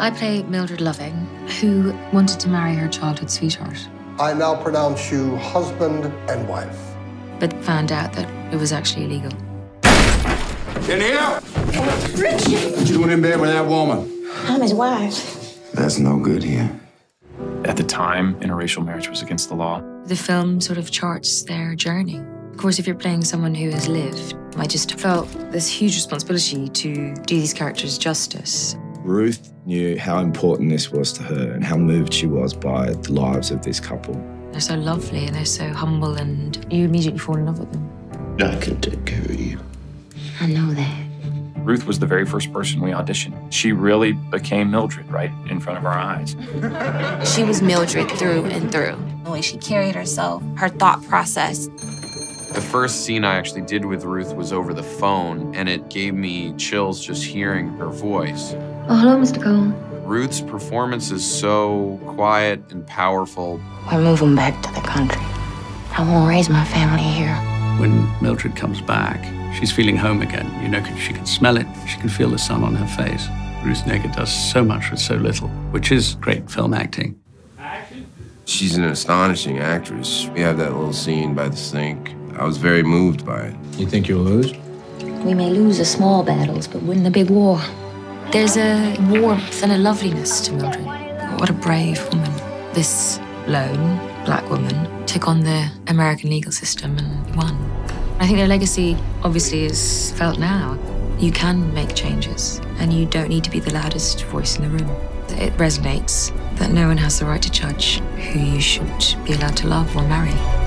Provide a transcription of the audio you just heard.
I play Mildred Loving, who wanted to marry her childhood sweetheart. I now pronounce you husband and wife. But found out that it was actually illegal. In here? Richard! What you doing in bed with that woman? I'm his wife. That's no good here. At the time, interracial marriage was against the law. The film sort of charts their journey. Of course, if you're playing someone who has lived, I just felt this huge responsibility to do these characters justice. Ruth knew how important this was to her and how moved she was by the lives of this couple. They're so lovely and they're so humble, and you immediately fall in love with them. I can take care of you. I know that. Ruth was the very first person we auditioned. She really became Mildred right in front of our eyes. She was Mildred through and through. The way she carried herself, her thought process. The first scene I actually did with Ruth was over the phone, and it gave me chills just hearing her voice. Oh, hello, Mr. Cole. Ruth's performance is so quiet and powerful. We're moving back to the country. I want to raise my family here. When Mildred comes back, she's feeling home again. You know, she can smell it, she can feel the sun on her face. Ruth Negga does so much with so little, which is great film acting. She's an astonishing actress. We have that little scene by the sink. I was very moved by it. You think you'll lose? We may lose the small battles, but win the big war. There's a warmth and a loveliness to Mildred. What a brave woman. This lone black woman took on the American legal system and won. I think their legacy obviously is felt now. You can make changes, and you don't need to be the loudest voice in the room. It resonates that no one has the right to judge who you should be allowed to love or marry.